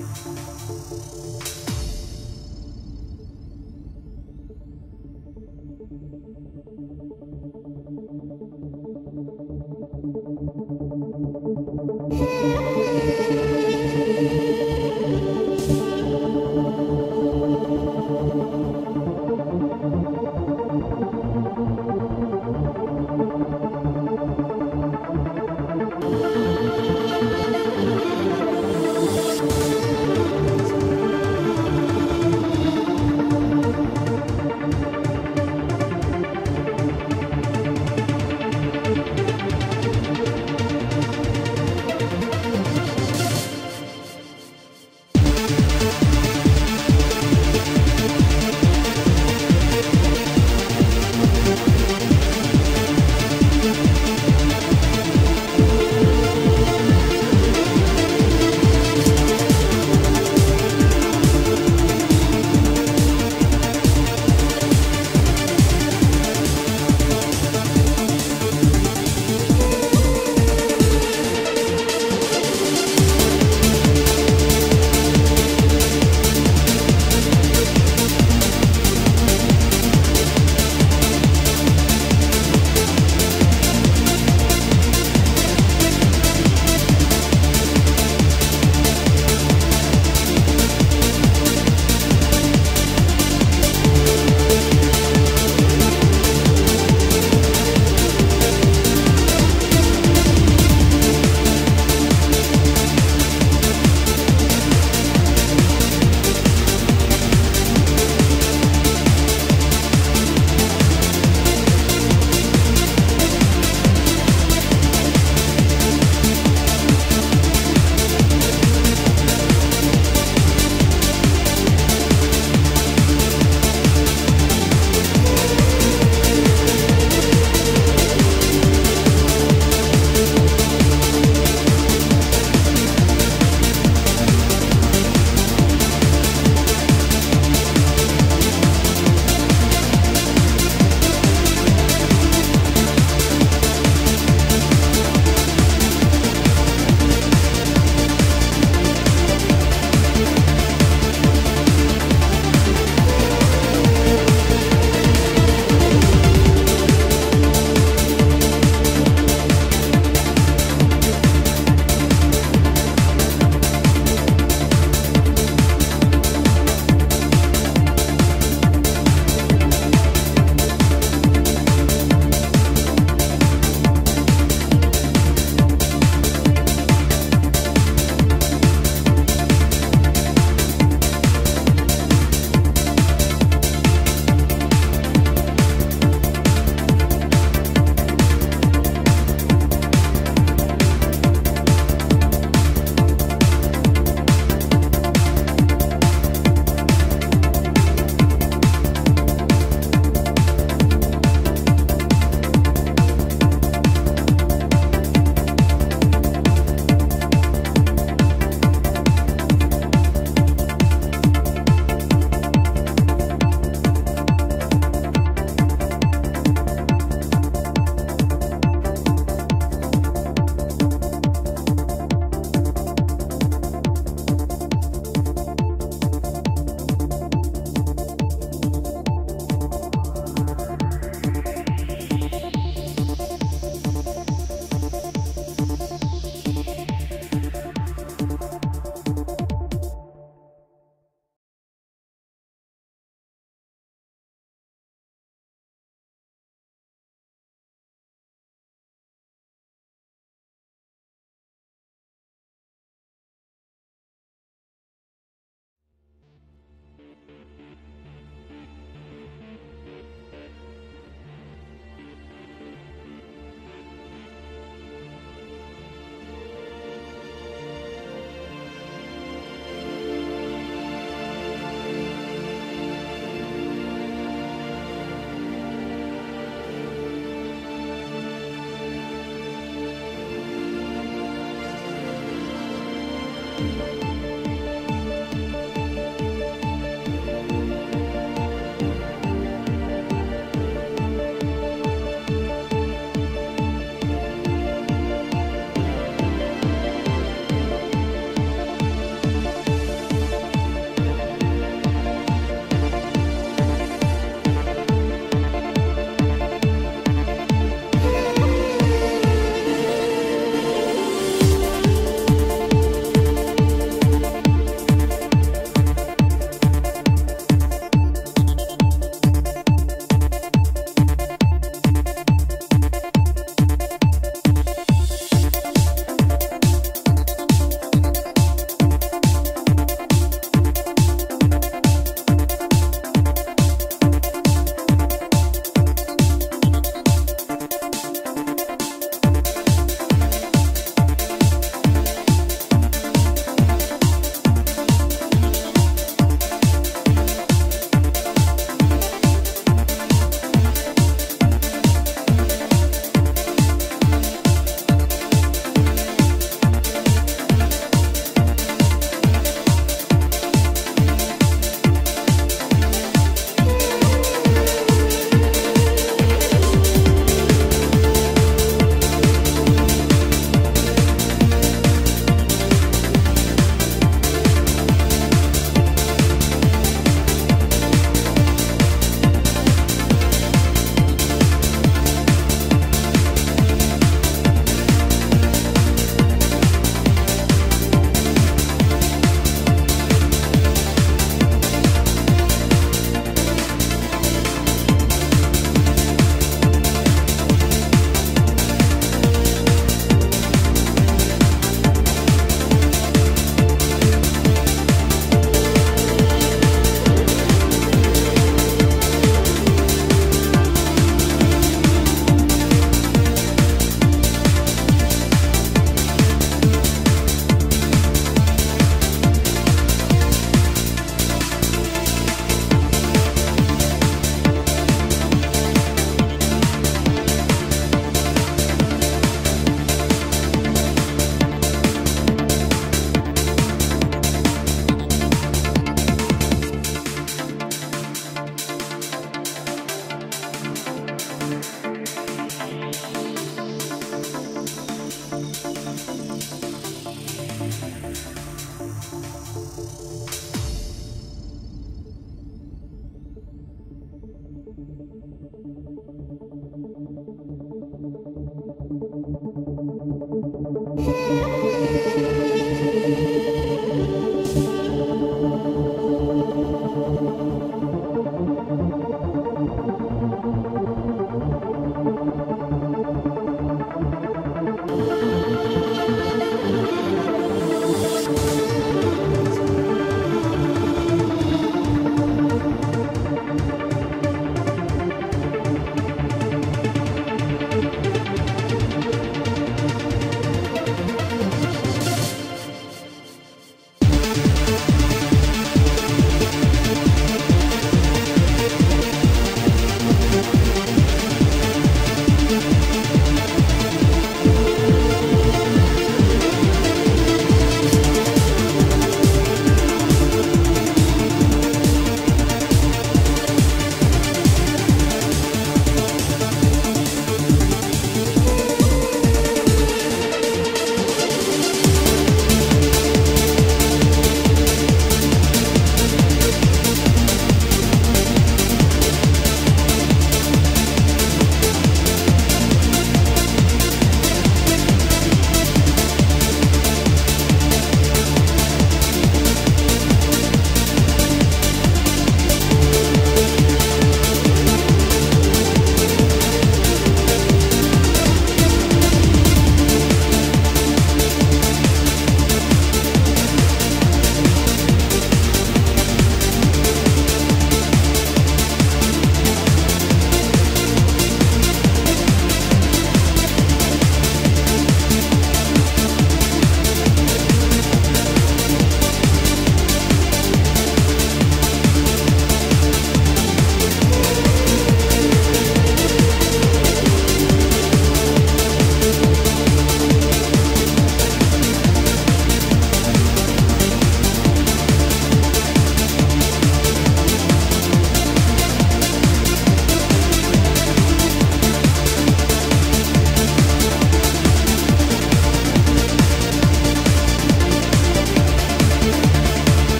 Música